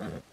Uh-huh.